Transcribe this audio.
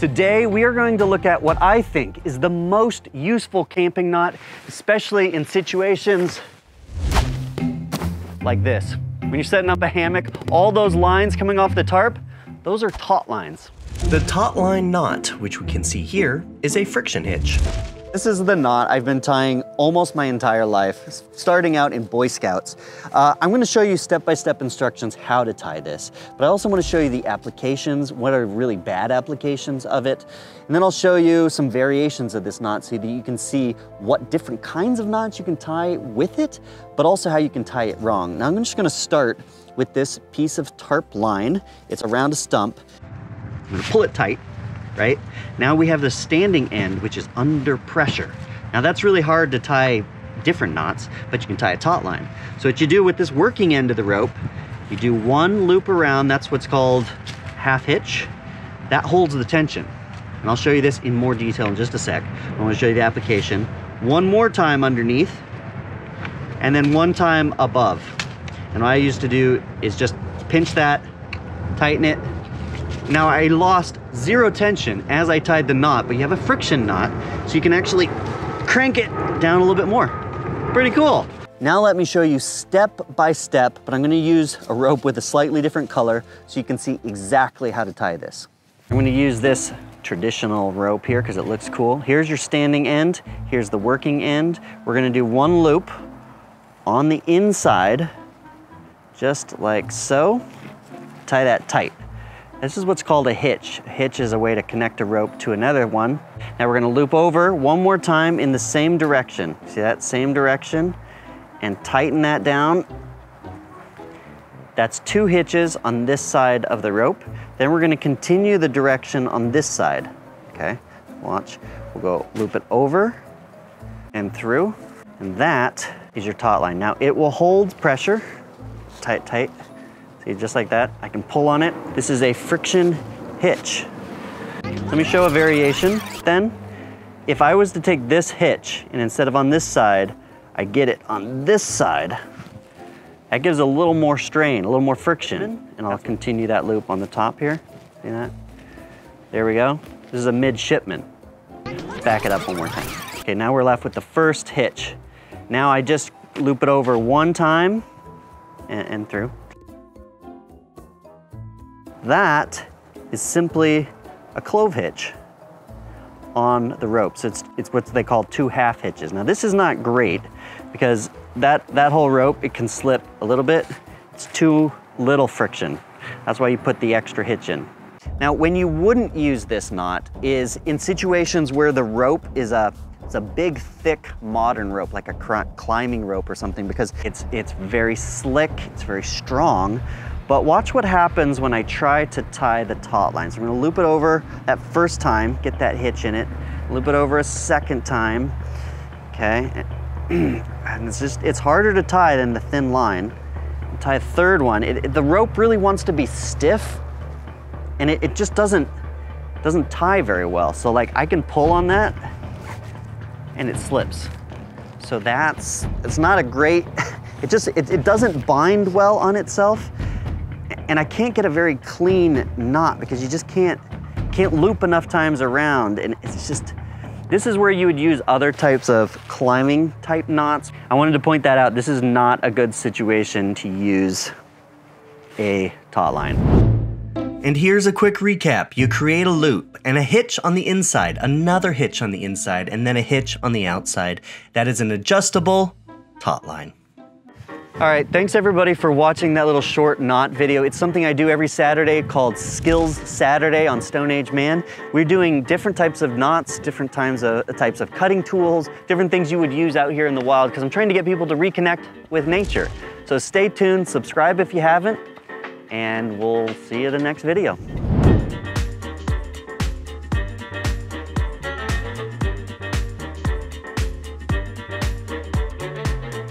Today we are going to look at what I think is the most useful camping knot, especially in situations like this. When you're setting up a hammock, all those lines coming off the tarp, those are taut lines. The taut line knot, which we can see here, is a friction hitch. This is the knot I've been tying almost my entire life, starting out in Boy Scouts. Uh, I'm gonna show you step-by-step -step instructions how to tie this, but I also wanna show you the applications, what are really bad applications of it, and then I'll show you some variations of this knot so that you can see what different kinds of knots you can tie with it, but also how you can tie it wrong. Now I'm just gonna start with this piece of tarp line. It's around a stump. I'm gonna pull it tight right? Now we have the standing end, which is under pressure. Now that's really hard to tie different knots, but you can tie a taut line. So what you do with this working end of the rope, you do one loop around, that's what's called half hitch. That holds the tension. And I'll show you this in more detail in just a sec. I want to show you the application. One more time underneath, and then one time above. And what I used to do is just pinch that, tighten it, now I lost zero tension as I tied the knot, but you have a friction knot, so you can actually crank it down a little bit more. Pretty cool. Now let me show you step by step, but I'm gonna use a rope with a slightly different color so you can see exactly how to tie this. I'm gonna use this traditional rope here because it looks cool. Here's your standing end, here's the working end. We're gonna do one loop on the inside, just like so. Tie that tight. This is what's called a hitch. A hitch is a way to connect a rope to another one. Now we're gonna loop over one more time in the same direction. See that same direction? And tighten that down. That's two hitches on this side of the rope. Then we're gonna continue the direction on this side, okay? Watch, we'll go loop it over and through. And that is your taut line. Now it will hold pressure, tight, tight, See, just like that, I can pull on it. This is a friction hitch. Let me show a variation then. If I was to take this hitch and instead of on this side, I get it on this side, that gives a little more strain, a little more friction. And I'll continue that loop on the top here. See that? There we go. This is a midshipman. Back it up one more time. Okay, now we're left with the first hitch. Now I just loop it over one time and, and through. That is simply a clove hitch on the rope. So it's, it's what they call two half hitches. Now this is not great because that, that whole rope, it can slip a little bit. It's too little friction. That's why you put the extra hitch in. Now, when you wouldn't use this knot is in situations where the rope is a it's a big, thick, modern rope, like a climbing rope or something, because it's, it's very slick, it's very strong, but watch what happens when I try to tie the taut line. So I'm gonna loop it over that first time, get that hitch in it, loop it over a second time, okay? And it's just, it's harder to tie than the thin line. Tie a third one. It, it, the rope really wants to be stiff and it, it just doesn't, doesn't tie very well. So like I can pull on that and it slips. So that's, it's not a great, it just, it, it doesn't bind well on itself and I can't get a very clean knot because you just can't, can't loop enough times around. And it's just, this is where you would use other types of climbing type knots. I wanted to point that out. This is not a good situation to use a taut line. And here's a quick recap. You create a loop and a hitch on the inside, another hitch on the inside, and then a hitch on the outside. That is an adjustable taut line. All right, thanks everybody for watching that little short knot video. It's something I do every Saturday called Skills Saturday on Stone Age Man. We're doing different types of knots, different times of, uh, types of cutting tools, different things you would use out here in the wild because I'm trying to get people to reconnect with nature. So stay tuned, subscribe if you haven't, and we'll see you in the next video.